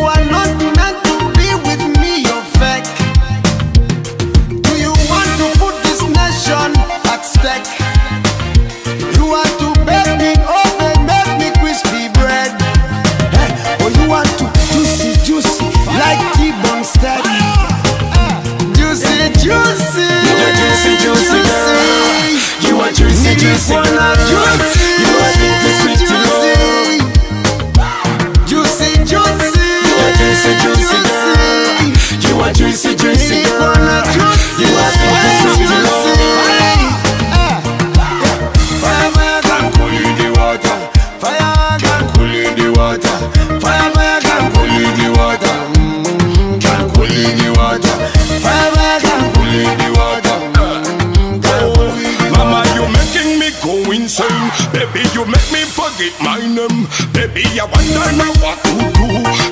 igual no Firefly can cool in the water. Mm, can cool in the water. Firefly can cool in the water. Oh, mama, you making me go insane. Baby, you make me forget my name. Baby, I wonder now what to do.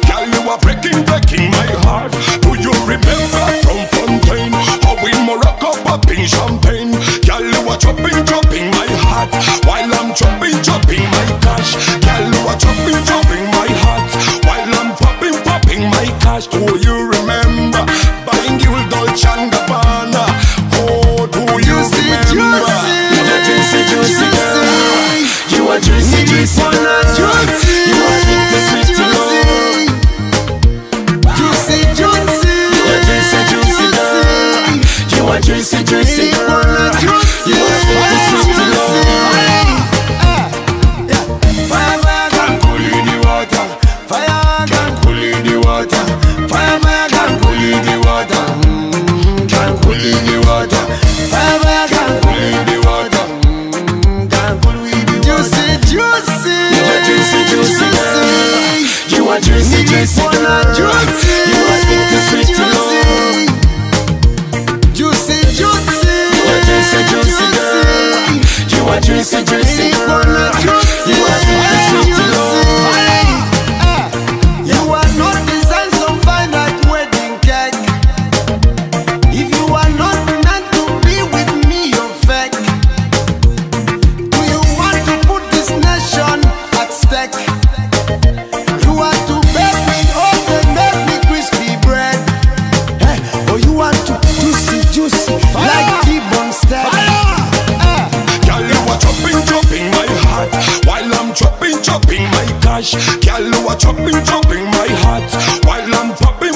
Girl, you are breaking, breaking my heart. Do you remember from? chopping, chopping my heart while I'm popping.